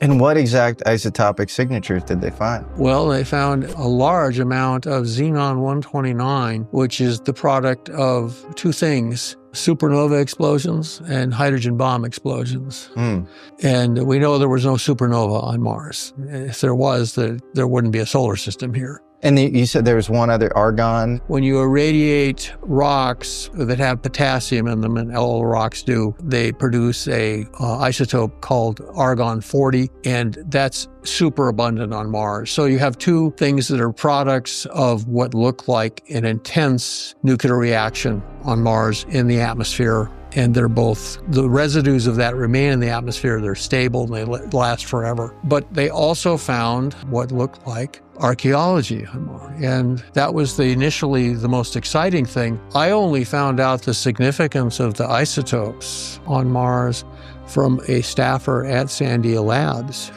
And what exact isotopic signatures did they find? Well, they found a large amount of xenon 129, which is the product of two things supernova explosions and hydrogen bomb explosions. Mm. And we know there was no supernova on Mars. If there was, there, there wouldn't be a solar system here. And the, you said there was one other argon. When you irradiate rocks that have potassium in them, and all rocks do, they produce a uh, isotope called argon 40, and that's super abundant on Mars. So you have two things that are products of what look like an intense nuclear reaction on Mars in the atmosphere and they're both the residues of that remain in the atmosphere. They're stable and they last forever. But they also found what looked like archaeology on Mars. And that was the initially the most exciting thing. I only found out the significance of the isotopes on Mars from a staffer at Sandia Labs.